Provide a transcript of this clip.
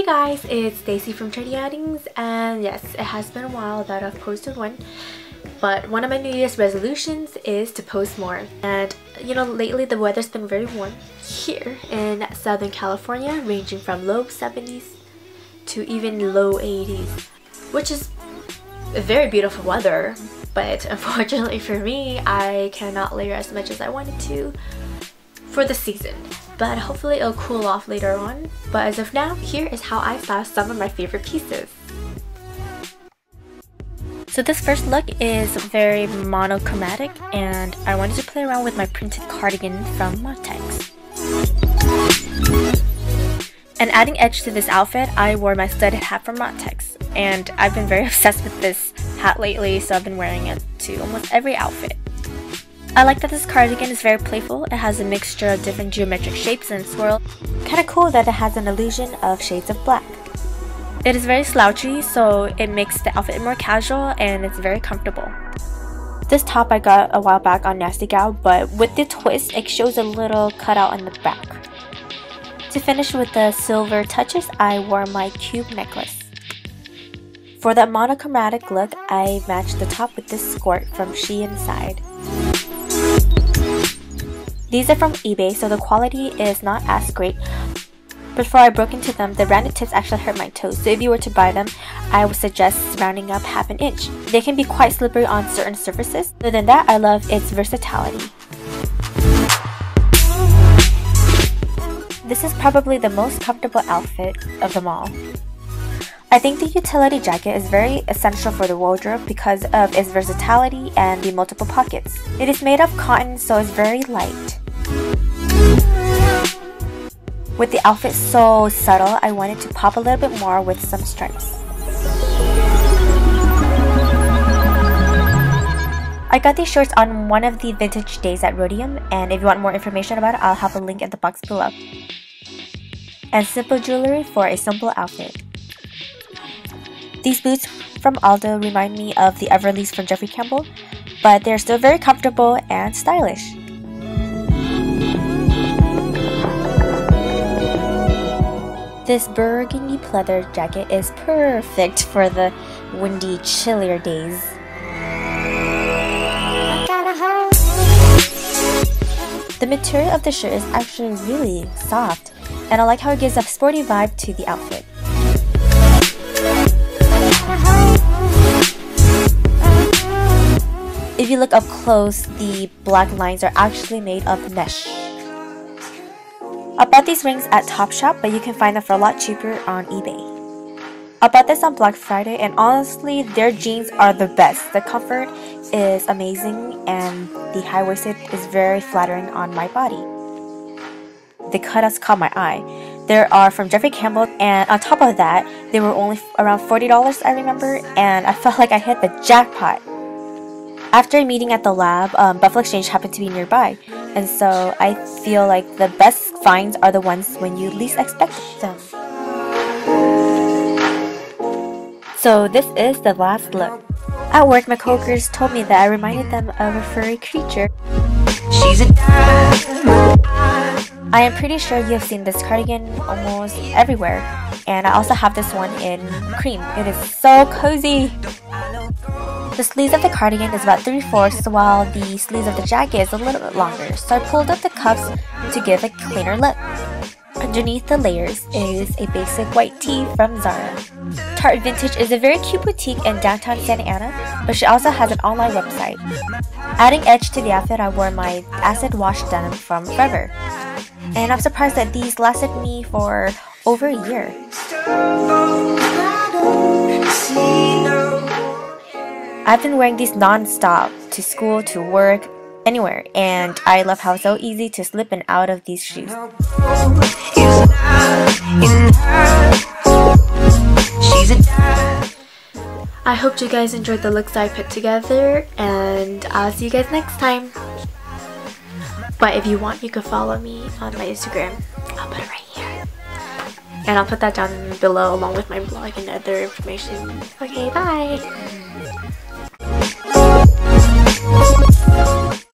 Hey guys, it's Stacey from Trendy Outings and yes, it has been a while that I've posted one but one of my New Year's resolutions is to post more. And you know lately the weather's been very warm here in Southern California ranging from low 70s to even low 80s which is very beautiful weather. But unfortunately for me I cannot layer as much as I wanted to for the season but hopefully it'll cool off later on but as of now here is how I style some of my favorite pieces so this first look is very monochromatic and I wanted to play around with my printed cardigan from Modtex. And adding edge to this outfit, I wore my studded hat from Modtex And I've been very obsessed with this hat lately, so I've been wearing it to almost every outfit. I like that this cardigan is very playful. It has a mixture of different geometric shapes and swirl. Kinda cool that it has an illusion of shades of black. It is very slouchy, so it makes the outfit more casual and it's very comfortable. This top I got a while back on Nasty Gal, but with the twist, it shows a little cutout in the back. To finish with the silver touches, I wore my cube necklace. For that monochromatic look, I matched the top with this skirt from She Inside. These are from eBay, so the quality is not as great, before I broke into them, the rounded tips actually hurt my toes, so if you were to buy them, I would suggest rounding up half an inch. They can be quite slippery on certain surfaces. Other than that, I love its versatility. This is probably the most comfortable outfit of them all. I think the utility jacket is very essential for the wardrobe because of its versatility and the multiple pockets. It is made of cotton so it's very light. With the outfit so subtle, I wanted to pop a little bit more with some stripes. I got these shorts on one of the vintage days at Roadium, and if you want more information about it, I'll have a link in the box below. And simple jewelry for a simple outfit. These boots from Aldo remind me of the Everleys from Jeffrey Campbell, but they're still very comfortable and stylish. This burgundy pleather jacket is perfect for the windy, chillier days. The material of the shirt is actually really soft, and I like how it gives a sporty vibe to the outfit. If you look up close, the black lines are actually made of mesh. I bought these rings at Topshop, but you can find them for a lot cheaper on eBay. I bought this on Black Friday, and honestly, their jeans are the best. The comfort is amazing, and the high-waisted is very flattering on my body. The cutouts caught my eye. There are from Jeffrey Campbell, and on top of that, they were only around $40, I remember, and I felt like I hit the jackpot. After a meeting at the lab, um, Buffalo Exchange happened to be nearby, and so I feel like the best finds are the ones when you least expect them. So this is the last look. At work, my coworkers told me that I reminded them of a furry creature. She's a I am pretty sure you have seen this cardigan almost everywhere, and I also have this one in cream. It is so cozy! The sleeves of the cardigan is about 3 fourths while the sleeves of the jacket is a little bit longer, so I pulled up the cuffs to give a cleaner look. Underneath the layers is a basic white tee from Zara. Tarte Vintage is a very cute boutique in downtown Santa Ana, but she also has an online website. Adding edge to the outfit, I wore my acid wash denim from Forever. And I'm surprised that these lasted me for over a year. I've been wearing these non-stop to school, to work, anywhere, and I love how it's so easy to slip in out of these shoes. I hope you guys enjoyed the looks I put together, and I'll see you guys next time. But if you want, you can follow me on my Instagram. I'll put it right here. And I'll put that down below along with my blog and other information. Okay, bye!